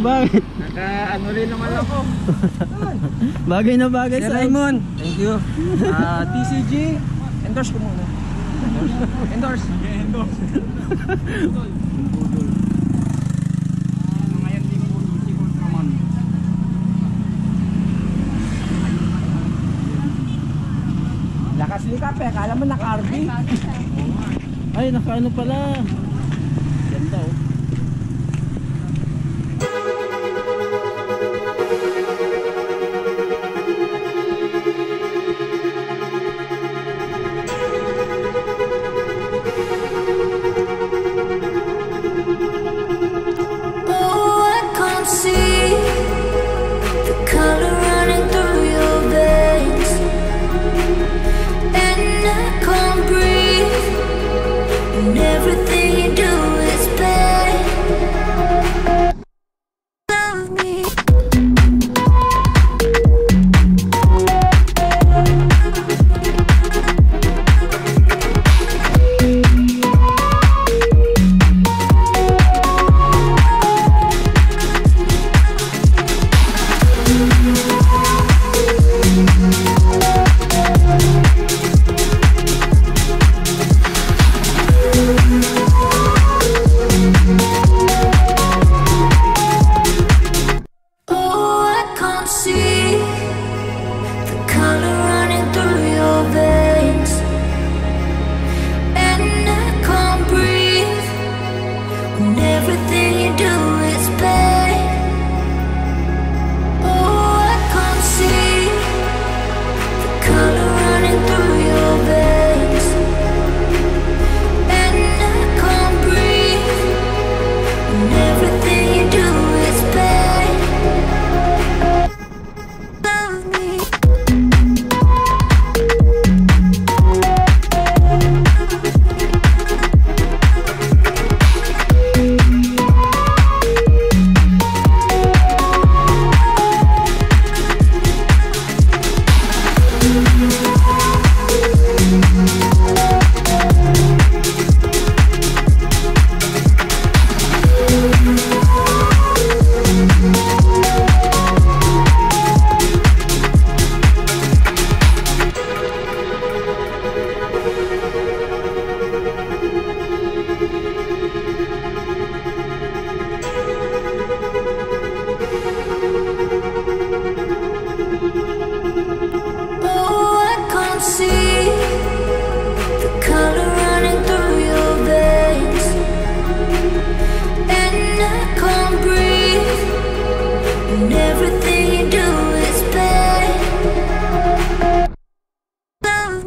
Bakit? Naka ano rin naman ako. Bagay na bagay Sir sa Raymond, thank you. Ah, TCG, endorse ko muna. Endorse. Endorse. Ngayon din po si Ultraman. Lakas likap eh, kala mo naka-RV. Ay, nakaano pala. Ganda. Oh,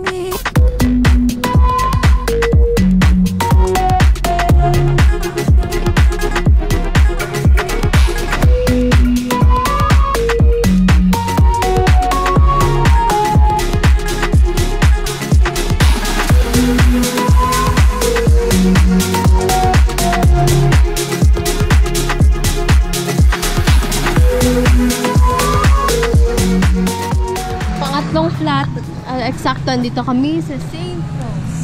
me. Eksakto, andito kami sa St. Rose.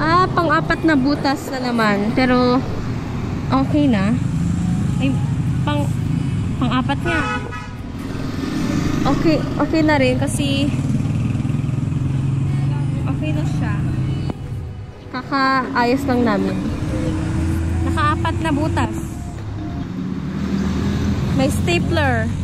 Ah, pang-apat na butas na naman. Pero, okay na. Ay, pang, pang-apat nga. Okay, okay na rin kasi okay na siya. Kakaayos lang namin. Nakaapat na butas. May stapler.